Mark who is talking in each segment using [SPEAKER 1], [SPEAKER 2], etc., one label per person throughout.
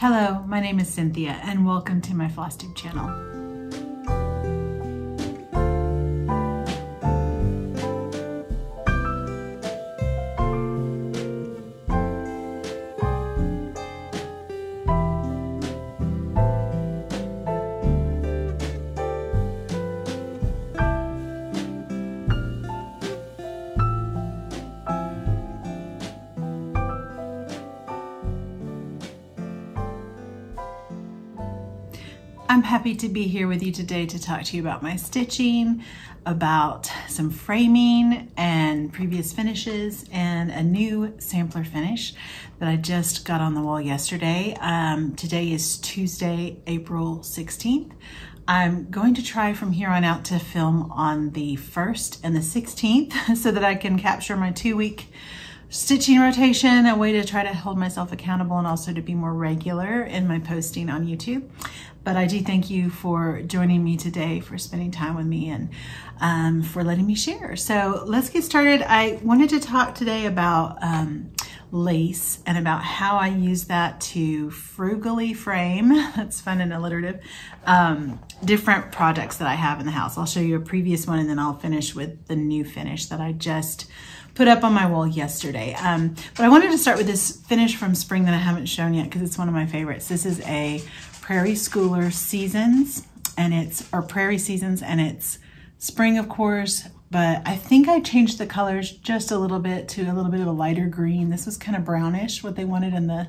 [SPEAKER 1] Hello, my name is Cynthia and welcome to my FlossTube channel. Happy to be here with you today to talk to you about my stitching, about some framing and previous finishes, and a new sampler finish that I just got on the wall yesterday. Um, today is Tuesday, April 16th. I'm going to try from here on out to film on the 1st and the 16th so that I can capture my two week stitching rotation, a way to try to hold myself accountable and also to be more regular in my posting on YouTube. But I do thank you for joining me today, for spending time with me and um, for letting me share. So let's get started. I wanted to talk today about um, lace and about how I use that to frugally frame, that's fun and alliterative, um, different projects that I have in the house. I'll show you a previous one and then I'll finish with the new finish that I just put up on my wall yesterday. Um, but I wanted to start with this finish from spring that I haven't shown yet because it's one of my favorites. This is a Prairie Schooler Seasons and it's, or Prairie Seasons and it's spring of course, but I think I changed the colors just a little bit to a little bit of a lighter green. This was kind of brownish, what they wanted in the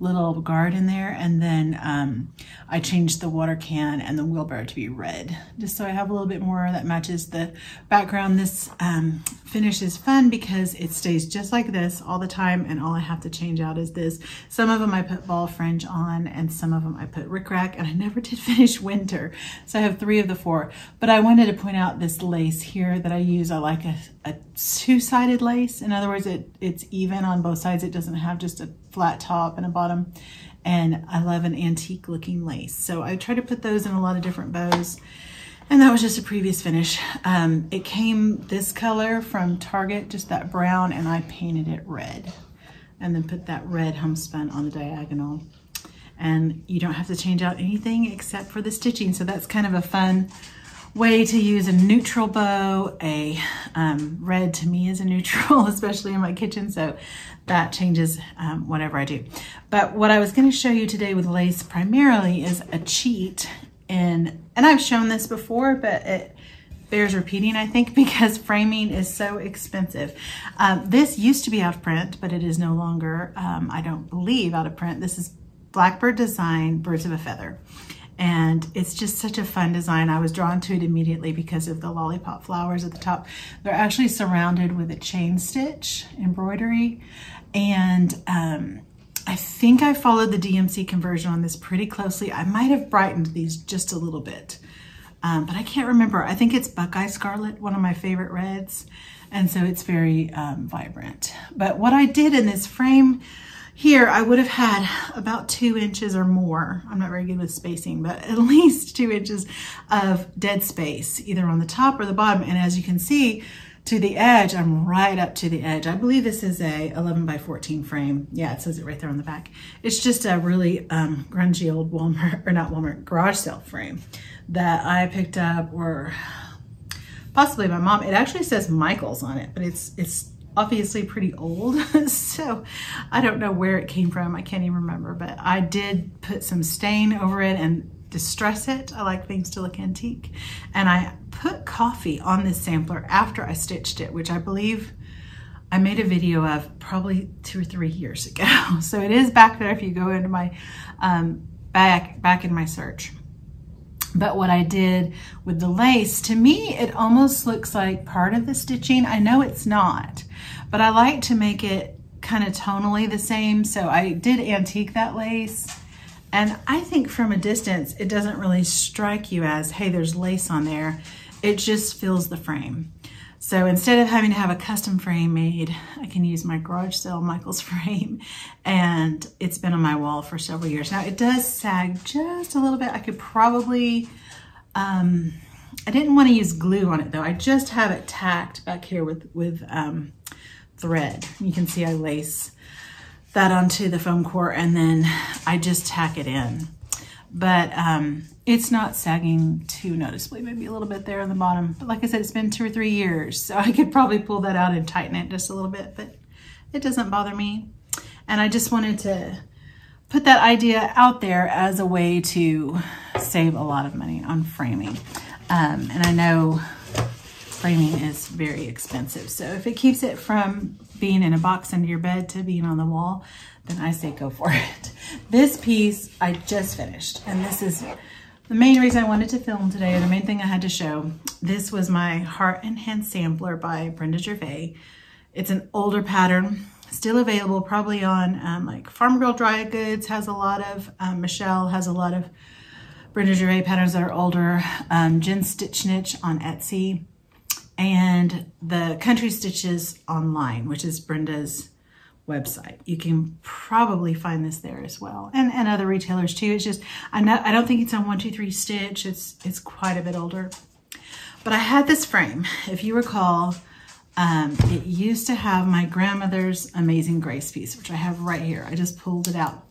[SPEAKER 1] little garden there. And then um, I changed the water can and the wheelbarrow to be red, just so I have a little bit more that matches the background. This um, finish is fun because it stays just like this all the time. And all I have to change out is this. Some of them I put ball fringe on and some of them I put rickrack and I never did finish winter. So I have three of the four, but I wanted to point out this lace here that I use. I like a, a two-sided lace. In other words, it, it's even on both sides. It doesn't have just a flat top and a bottom. And I love an antique looking lace. So I try to put those in a lot of different bows. And that was just a previous finish. Um, it came this color from Target, just that brown, and I painted it red. And then put that red homespun on the diagonal. And you don't have to change out anything except for the stitching. So that's kind of a fun way to use a neutral bow. A um, red to me is a neutral, especially in my kitchen. So that changes um, whatever I do. But what I was gonna show you today with lace primarily is a cheat in, and I've shown this before, but it bears repeating, I think, because framing is so expensive. Um, this used to be out of print, but it is no longer, um, I don't believe, out of print. This is Blackbird Design Birds of a Feather and it's just such a fun design. I was drawn to it immediately because of the lollipop flowers at the top. They're actually surrounded with a chain stitch embroidery and um, I think I followed the DMC conversion on this pretty closely. I might have brightened these just a little bit, um, but I can't remember. I think it's Buckeye Scarlet, one of my favorite reds. And so it's very um, vibrant. But what I did in this frame here, I would have had about two inches or more. I'm not very good with spacing, but at least two inches of dead space, either on the top or the bottom. And as you can see, to the edge, I'm right up to the edge. I believe this is a 11 by 14 frame. Yeah, it says it right there on the back. It's just a really um, grungy old Walmart, or not Walmart, garage sale frame that I picked up or possibly my mom. It actually says Michael's on it, but it's it's obviously pretty old. so I don't know where it came from. I can't even remember, but I did put some stain over it and distress it. I like things to look antique. And I put coffee on this sampler after I stitched it, which I believe I made a video of probably two or three years ago. So it is back there if you go into my um, back, back in my search. But what I did with the lace, to me, it almost looks like part of the stitching. I know it's not, but I like to make it kind of tonally the same. So I did antique that lace. And I think from a distance, it doesn't really strike you as, hey, there's lace on there. It just fills the frame. So instead of having to have a custom frame made, I can use my garage sale Michael's frame and it's been on my wall for several years. Now it does sag just a little bit. I could probably, um, I didn't want to use glue on it though. I just have it tacked back here with, with um, thread. You can see I lace that onto the foam core and then I just tack it in. But um, it's not sagging too noticeably, maybe a little bit there on the bottom. But like I said, it's been two or three years, so I could probably pull that out and tighten it just a little bit, but it doesn't bother me. And I just wanted to put that idea out there as a way to save a lot of money on framing. Um, and I know framing is very expensive. So if it keeps it from being in a box under your bed to being on the wall, then I say go for it. This piece I just finished, and this is the main reason I wanted to film today, or the main thing I had to show. This was my Heart and Hand Sampler by Brenda Gervais. It's an older pattern, still available probably on um, like Farm Girl Dry Goods has a lot of, um, Michelle has a lot of Brenda Gervais patterns that are older, um, Jen Stitch Niche on Etsy and the Country Stitches online, which is Brenda's website. You can probably find this there as well, and and other retailers too. It's just I know I don't think it's on one two three Stitch. It's it's quite a bit older, but I had this frame. If you recall, um, it used to have my grandmother's Amazing Grace piece, which I have right here. I just pulled it out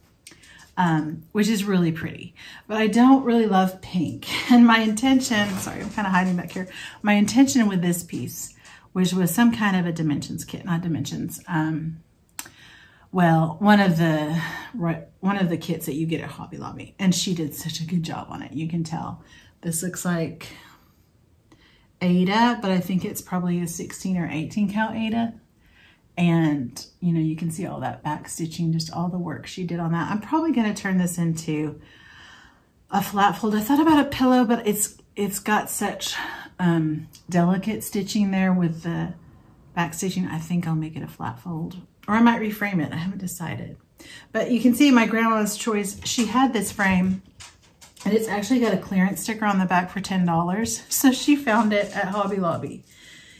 [SPEAKER 1] um, which is really pretty. But I don't really love pink. And my intention, sorry, I'm kind of hiding back here. My intention with this piece, which was some kind of a dimensions kit, not dimensions. Um, well, one of the one of the kits that you get at Hobby Lobby, and she did such a good job on it. You can tell. This looks like Ada, but I think it's probably a 16 or 18 count Aida. And, you know, you can see all that back stitching, just all the work she did on that. I'm probably going to turn this into a flat fold. I thought about a pillow, but it's it's got such um, delicate stitching there with the back stitching. I think I'll make it a flat fold or I might reframe it. I haven't decided. But you can see my grandma's choice. She had this frame and it's actually got a clearance sticker on the back for $10. So she found it at Hobby Lobby.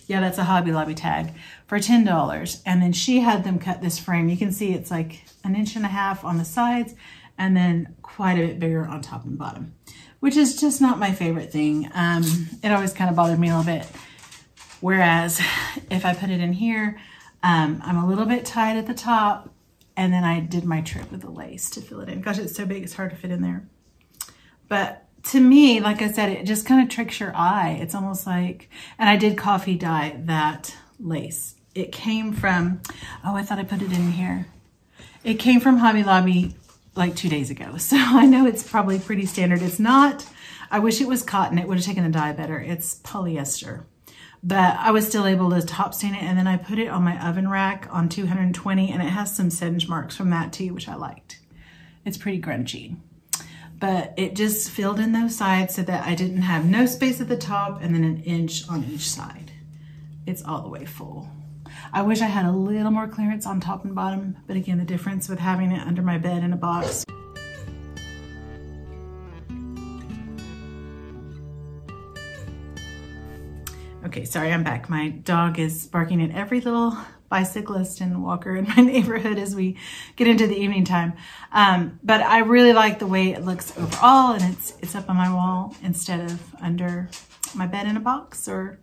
[SPEAKER 1] Yeah, that's a Hobby Lobby tag for $10. And then she had them cut this frame. You can see it's like an inch and a half on the sides and then quite a bit bigger on top and bottom, which is just not my favorite thing. Um, it always kind of bothered me a little bit. Whereas if I put it in here, um, I'm a little bit tight at the top and then I did my trick with the lace to fill it in. Gosh, it's so big, it's hard to fit in there. But to me, like I said, it just kind of tricks your eye. It's almost like, and I did coffee dye that lace it came from, oh, I thought I put it in here. It came from Hobby Lobby like two days ago. So I know it's probably pretty standard. It's not, I wish it was cotton. It would have taken the dye better. It's polyester. But I was still able to top stain it. And then I put it on my oven rack on 220 and it has some singe marks from that too, which I liked. It's pretty grungy. But it just filled in those sides so that I didn't have no space at the top and then an inch on each side. It's all the way full. I wish I had a little more clearance on top and bottom, but again, the difference with having it under my bed in a box. Okay, sorry, I'm back. My dog is barking at every little bicyclist and walker in my neighborhood as we get into the evening time. Um, but I really like the way it looks overall and it's, it's up on my wall instead of under my bed in a box or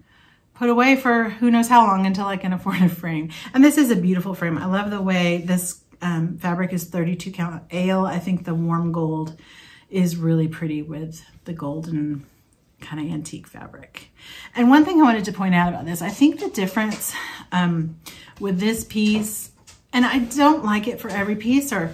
[SPEAKER 1] put away for who knows how long until I can afford a frame. And this is a beautiful frame. I love the way this um, fabric is 32 count ale. I think the warm gold is really pretty with the golden kind of antique fabric. And one thing I wanted to point out about this, I think the difference um, with this piece, and I don't like it for every piece or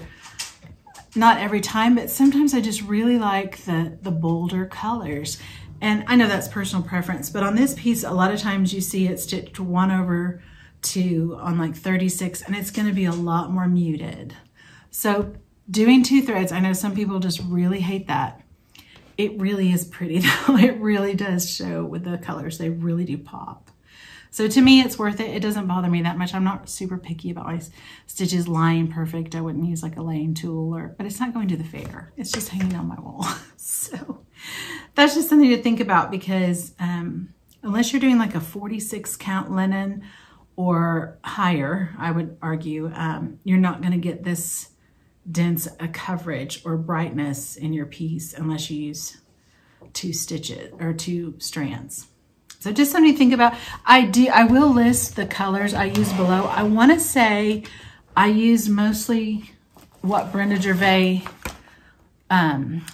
[SPEAKER 1] not every time, but sometimes I just really like the, the bolder colors. And I know that's personal preference, but on this piece, a lot of times you see it stitched one over two on like 36, and it's gonna be a lot more muted. So doing two threads, I know some people just really hate that. It really is pretty though. It really does show with the colors. They really do pop. So to me, it's worth it. It doesn't bother me that much. I'm not super picky about my stitches lying perfect. I wouldn't use like a laying tool or, but it's not going to the fair. It's just hanging on my wall. so that's just something to think about because um, unless you're doing like a 46 count linen or higher, I would argue, um, you're not going to get this dense a coverage or brightness in your piece unless you use two stitches or two strands. So just something to think about. I do. I will list the colors I use below. I want to say I use mostly what Brenda Gervais um,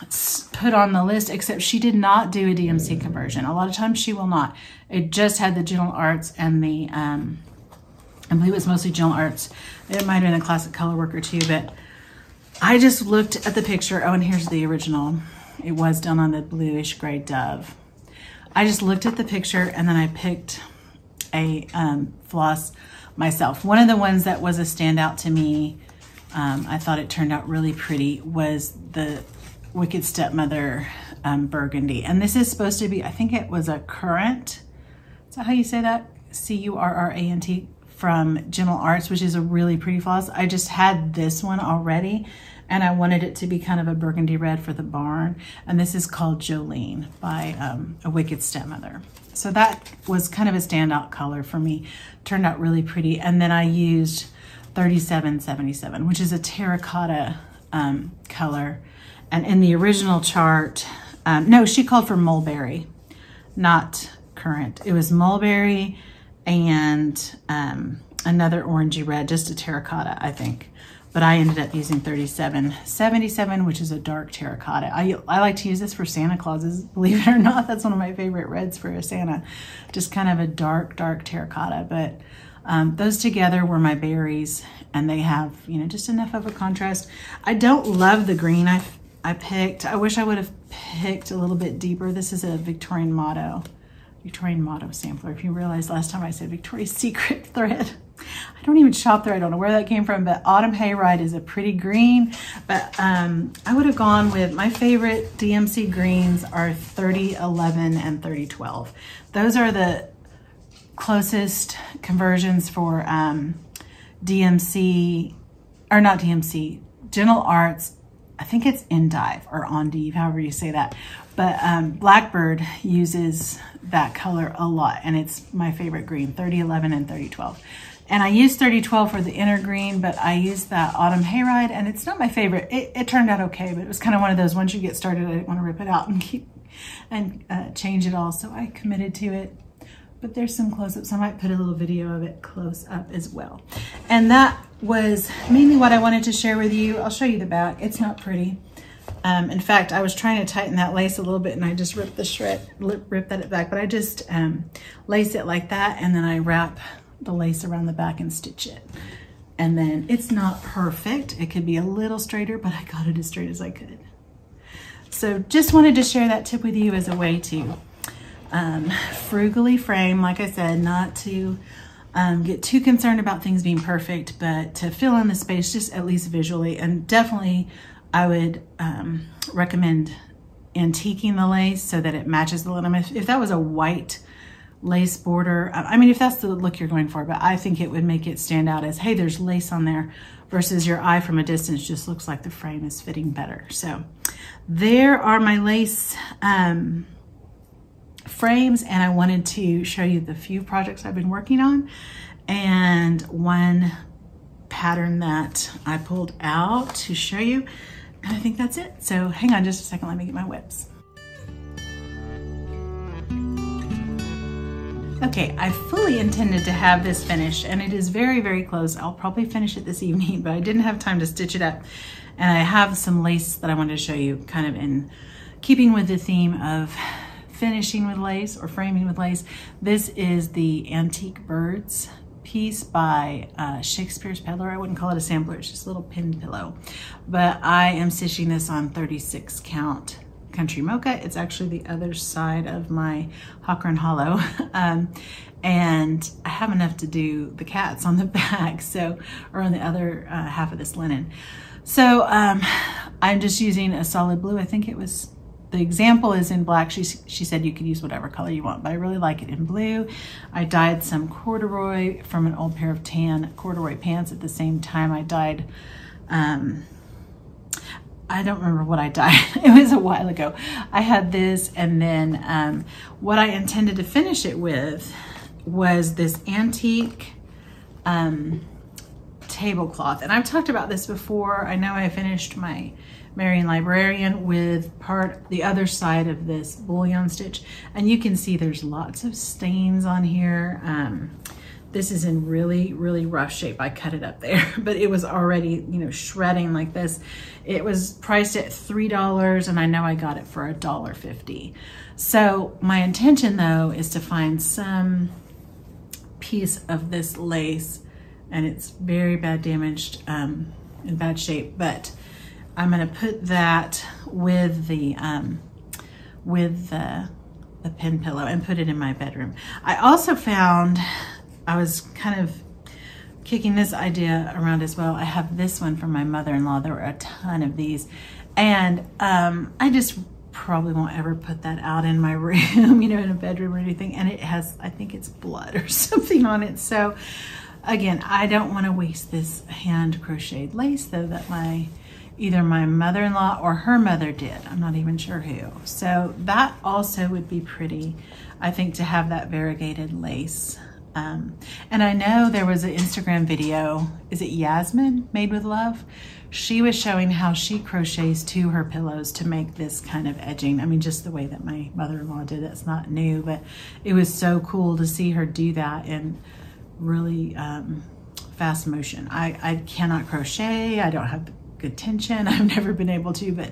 [SPEAKER 1] put on the list, except she did not do a DMC conversion. A lot of times she will not. It just had the Gentle Arts and the, um, I believe it was mostly Gentle Arts. It might have been a classic color worker too, but I just looked at the picture. Oh, and here's the original. It was done on the bluish gray dove. I just looked at the picture and then I picked a um, floss myself. One of the ones that was a standout to me, um, I thought it turned out really pretty, was the Wicked Stepmother um, Burgundy. And this is supposed to be, I think it was a currant. Is that how you say that? C-U-R-R-A-N-T from Gentle Arts, which is a really pretty floss. I just had this one already and I wanted it to be kind of a burgundy red for the barn. And this is called Jolene by um, A Wicked Stepmother. So that was kind of a standout color for me. Turned out really pretty. And then I used 3777, which is a terracotta um, color. And in the original chart, um, no, she called for mulberry, not currant. It was mulberry and um, another orangey red, just a terracotta, I think but I ended up using 3777, which is a dark terracotta. I, I like to use this for Santa Clauses, believe it or not. That's one of my favorite reds for a Santa. Just kind of a dark, dark terracotta. But um, those together were my berries, and they have, you know, just enough of a contrast. I don't love the green I, I picked. I wish I would have picked a little bit deeper. This is a Victorian Motto. Victorian Motto sampler. If you realize last time I said Victoria's Secret thread. I don't even shop there. I don't know where that came from, but Autumn Hayride is a pretty green. But um, I would have gone with my favorite DMC greens are 3011 and 3012. Those are the closest conversions for um, DMC, or not DMC, Gentle Arts. I think it's Endive or Endive, however you say that. But um, Blackbird uses that color a lot, and it's my favorite green, 3011 and 3012. And I used 3012 for the inner green, but I used that Autumn Hayride, and it's not my favorite. It, it, turned out okay, but it was kind of one of those, once you get started, I didn't want to rip it out and keep and uh, change it all, so I committed to it. But there's some close-ups. I might put a little video of it close up as well. And that was mainly what I wanted to share with you. I'll show you the back. It's not pretty. Um, in fact, I was trying to tighten that lace a little bit and I just ripped the shred, ripped that back, but I just um, lace it like that and then I wrap the lace around the back and stitch it. And then it's not perfect. It could be a little straighter, but I got it as straight as I could. So just wanted to share that tip with you as a way to um, frugally frame, like I said, not to um, get too concerned about things being perfect, but to fill in the space just at least visually. And definitely I would um, recommend antiquing the lace so that it matches the linen. If, if that was a white lace border. I mean, if that's the look you're going for, but I think it would make it stand out as, hey, there's lace on there versus your eye from a distance just looks like the frame is fitting better. So there are my lace um, frames and I wanted to show you the few projects I've been working on and one pattern that I pulled out to show you. And I think that's it. So hang on just a second, let me get my WIPs. Okay, I fully intended to have this finished and it is very, very close. I'll probably finish it this evening, but I didn't have time to stitch it up. And I have some lace that I wanted to show you kind of in keeping with the theme of finishing with lace or framing with lace. This is the Antique Birds piece by uh, Shakespeare's Peddler. I wouldn't call it a sampler, it's just a little pin pillow. But I am stitching this on 36 count Country Mocha. It's actually the other side of my Hawk Run Hollow. um, and I have enough to do the cats on the back, so, or on the other uh, half of this linen. So um, I'm just using a solid blue. I think it was, the example is in black. She, she said you could use whatever color you want, but I really like it in blue. I dyed some corduroy from an old pair of tan corduroy pants at the same time I dyed um, I don't remember what I dyed. it was a while ago. I had this and then um, what I intended to finish it with was this antique um, tablecloth. And I've talked about this before. I know I finished my Marian Librarian with part, the other side of this bullion stitch. And you can see there's lots of stains on here. Um, This is in really, really rough shape. I cut it up there, but it was already, you know, shredding like this. It was priced at $3 and I know I got it for a dollar fifty. So my intention though is to find some piece of this lace and it's very bad damaged, um, in bad shape, but I'm gonna put that with the, um, with the, the pin pillow and put it in my bedroom. I also found, I was kind of kicking this idea around as well. I have this one from my mother-in-law. There were a ton of these. And um, I just probably won't ever put that out in my room, you know, in a bedroom or anything. And it has, I think it's blood or something on it. So again, I don't want to waste this hand crocheted lace though that my either my mother-in-law or her mother did. I'm not even sure who. So that also would be pretty, I think, to have that variegated lace. Um, and I know there was an Instagram video, is it Yasmin, Made with Love? She was showing how she crochets to her pillows to make this kind of edging. I mean, just the way that my mother-in-law did. It's not new, but it was so cool to see her do that in really um, fast motion. I, I cannot crochet. I don't have good tension. I've never been able to, but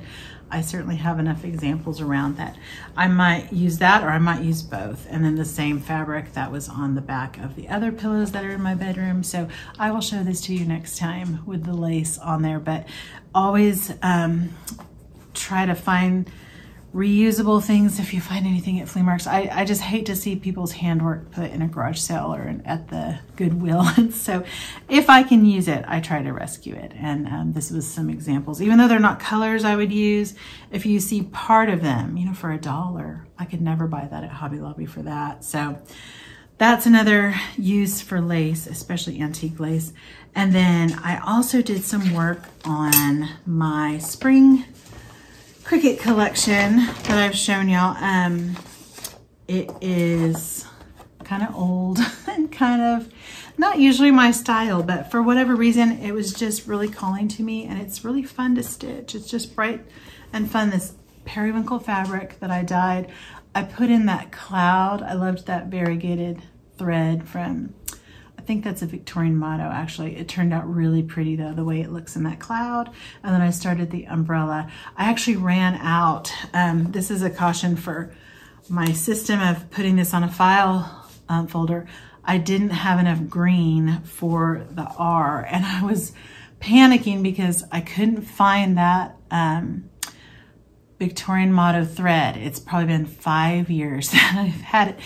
[SPEAKER 1] I certainly have enough examples around that. I might use that or I might use both. And then the same fabric that was on the back of the other pillows that are in my bedroom. So I will show this to you next time with the lace on there, but always um, try to find reusable things if you find anything at flea markets. I, I just hate to see people's handwork put in a garage sale or at the Goodwill. So if I can use it, I try to rescue it. And um, this was some examples. Even though they're not colors I would use, if you see part of them, you know, for a dollar, I could never buy that at Hobby Lobby for that. So that's another use for lace, especially antique lace. And then I also did some work on my spring Cricket Collection that I've shown y'all. Um, it is kind of old and kind of not usually my style, but for whatever reason, it was just really calling to me and it's really fun to stitch. It's just bright and fun. This periwinkle fabric that I dyed, I put in that cloud. I loved that variegated thread from think that's a Victorian motto, actually. It turned out really pretty, though, the way it looks in that cloud. And then I started the umbrella. I actually ran out. Um, this is a caution for my system of putting this on a file um, folder. I didn't have enough green for the R, and I was panicking because I couldn't find that um, Victorian motto thread. It's probably been five years that I've had it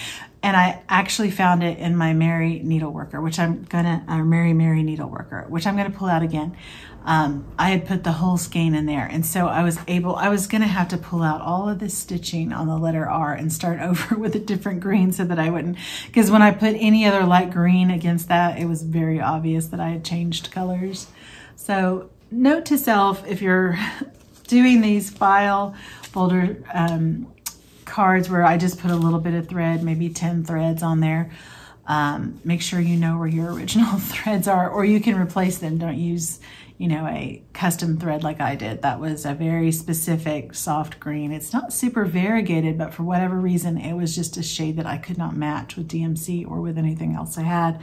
[SPEAKER 1] and I actually found it in my Mary Needleworker, which I'm gonna, or Mary Mary Needleworker, which I'm gonna pull out again. Um, I had put the whole skein in there, and so I was able, I was gonna have to pull out all of this stitching on the letter R and start over with a different green so that I wouldn't, because when I put any other light green against that, it was very obvious that I had changed colors. So note to self, if you're doing these file folder um, cards where I just put a little bit of thread, maybe 10 threads on there. Um, make sure you know where your original threads are, or you can replace them. Don't use, you know, a custom thread like I did. That was a very specific soft green. It's not super variegated, but for whatever reason, it was just a shade that I could not match with DMC or with anything else I had.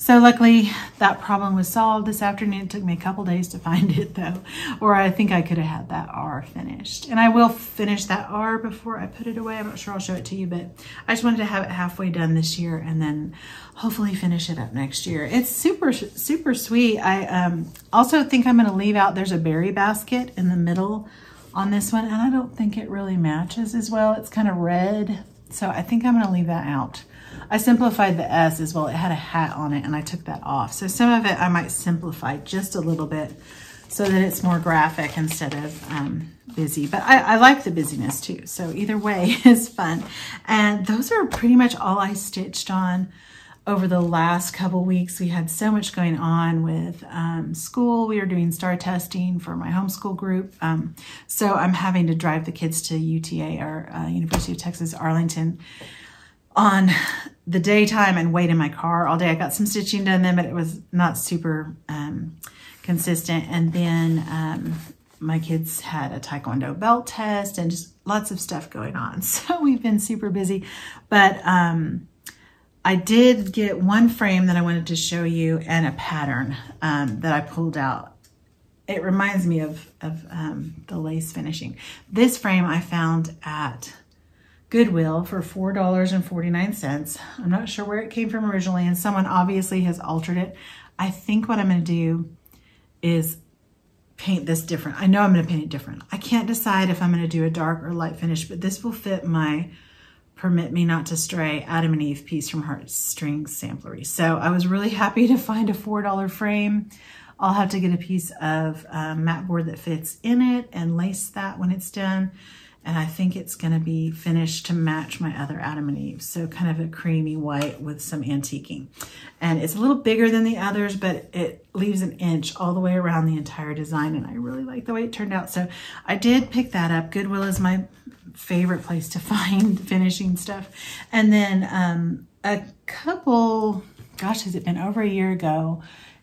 [SPEAKER 1] So luckily that problem was solved this afternoon. It took me a couple days to find it though, or I think I could have had that R finished. And I will finish that R before I put it away. I'm not sure I'll show it to you, but I just wanted to have it halfway done this year and then hopefully finish it up next year. It's super, super sweet. I um, also think I'm gonna leave out, there's a berry basket in the middle on this one, and I don't think it really matches as well. It's kind of red, so I think I'm gonna leave that out. I simplified the S as well. It had a hat on it and I took that off. So some of it I might simplify just a little bit so that it's more graphic instead of um, busy. But I, I, like the busyness too. So either way is fun. And those are pretty much all I stitched on over the last couple weeks. We had so much going on with um, school. We were doing STAAR testing for my homeschool group. Um, so I'm having to drive the kids to UTA or uh, University of Texas Arlington on the daytime and wait in my car all day. I got some stitching done then, but it was not super um, consistent. And then um, my kids had a Taekwondo belt test and just lots of stuff going on. So we've been super busy, but um, I did get one frame that I wanted to show you and a pattern um, that I pulled out. It reminds me of, of um, the lace finishing. This frame I found at Goodwill for $4.49. I'm not sure where it came from originally and someone obviously has altered it. I think what I'm gonna do is paint this different. I know I'm gonna paint it different. I can't decide if I'm gonna do a dark or light finish, but this will fit my Permit Me Not to Stray Adam and Eve piece from Heartstrings Samplery. So I was really happy to find a $4 frame. I'll have to get a piece of um, mat board that fits in it and lace that when it's done. And I think it's gonna be finished to match my other Adam and Eve. So kind of a creamy white with some antiquing. And it's a little bigger than the others, but it leaves an inch all the way around the entire design. And I really like the way it turned out. So I did pick that up. Goodwill is my favorite place to find finishing stuff. And then um, a couple, gosh, has it been over a year ago,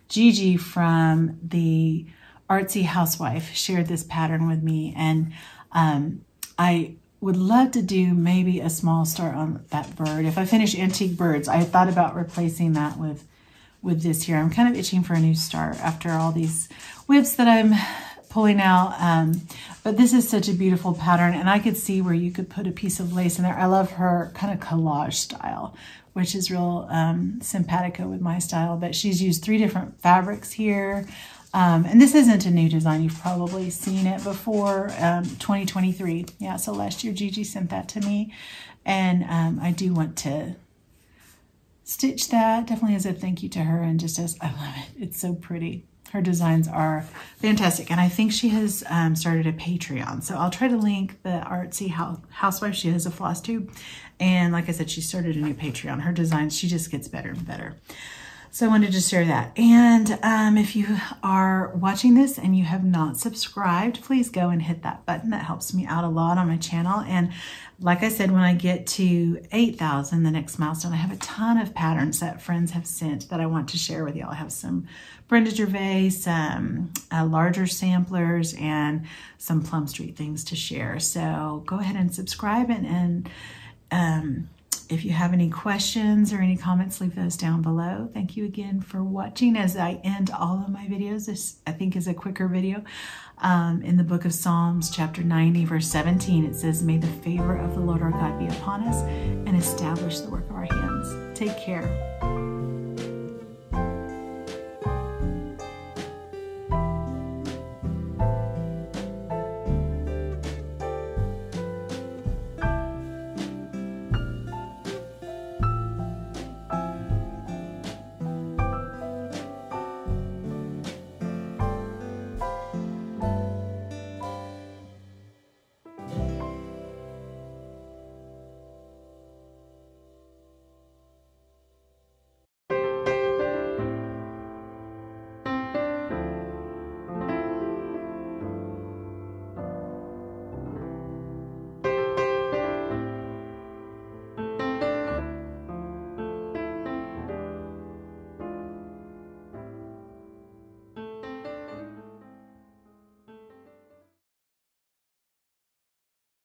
[SPEAKER 1] Gigi from the Artsy Housewife shared this pattern with me. And um, I would love to do maybe a small start on that bird. If I finish antique birds, I thought about replacing that with with this here. I'm kind of itching for a new start after all these WIPs that I'm pulling out. Um, but this is such a beautiful pattern and I could see where you could put a piece of lace in there. I love her kind of collage style, which is real um, simpatico with my style. But she's used three different fabrics here. Um, and this isn't a new design. You've probably seen it before, um, 2023. Yeah, so last year Gigi sent that to me. And um, I do want to stitch that, definitely as a thank you to her and just as, I love it. It's so pretty. Her designs are fantastic. And I think she has um, started a Patreon. So I'll try to link the Artsy Housewife. She has a floss tube. And like I said, she started a new Patreon. Her designs, she just gets better and better. So I wanted to share that. And um, if you are watching this and you have not subscribed, please go and hit that button. That helps me out a lot on my channel. And like I said, when I get to 8,000, the next milestone, I have a ton of patterns that friends have sent that I want to share with y'all. I have some Brenda Gervais, some uh, larger samplers, and some Plum Street things to share. So go ahead and subscribe and, and um, if you have any questions or any comments, leave those down below. Thank you again for watching as I end all of my videos. This, I think, is a quicker video. Um, in the book of Psalms, chapter 90, verse 17, it says, May the favor of the Lord our God be upon us and establish the work of our hands. Take care.